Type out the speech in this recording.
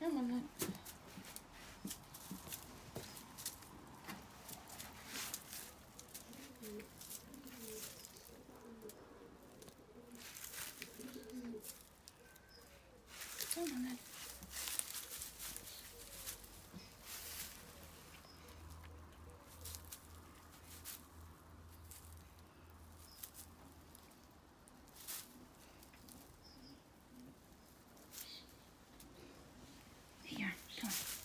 nếu mình Oh, my God. Come on.